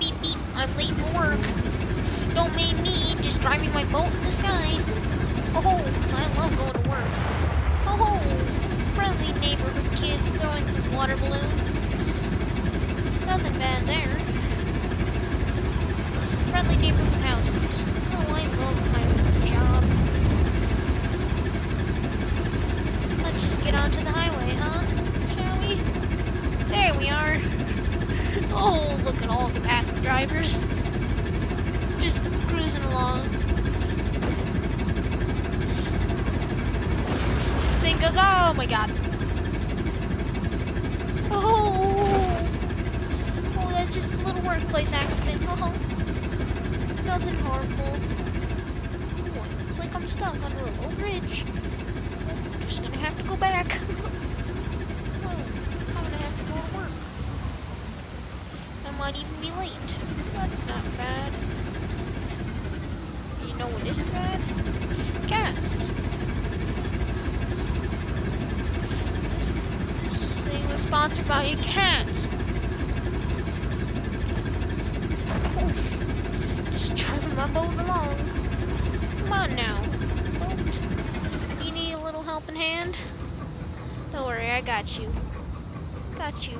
beep beep. I'm late for work. Don't mind me just driving my boat in the sky. Oh, I love going to work. Oh, friendly neighborhood kids throwing some water balloons. Nothing bad there. Some friendly neighborhood houses. Oh, I love my job. Let's just get onto the highway, huh? Shall we? There we are. Oh, look at all the drivers. Just cruising along. This thing goes, oh my god. Oh, oh, that's just a little workplace accident. Oh, nothing harmful. Oh, it looks like I'm stuck under a low bridge. I'm just gonna have to go back. oh, I'm gonna have to go to work. I might even be late. That's not bad. You know what isn't bad? Cats. This, this thing was sponsored by a cat. Oh, just driving my boat along. Come on now. Boat. You need a little helping hand? Don't worry, I got you. Got you.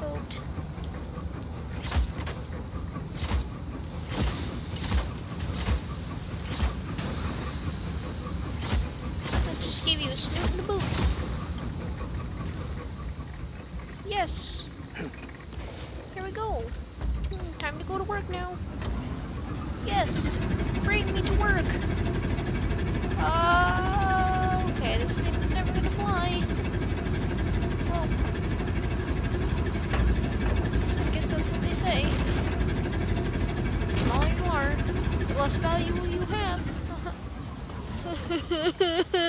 Boat. I just gave you a snoot in the boot. Yes. Here we go. Hmm, Time to go to work now. Yes. Bring me to work. Uh, okay, this thing was never gonna fly. Well, I guess that's what they say. The smaller you are, the less value you have.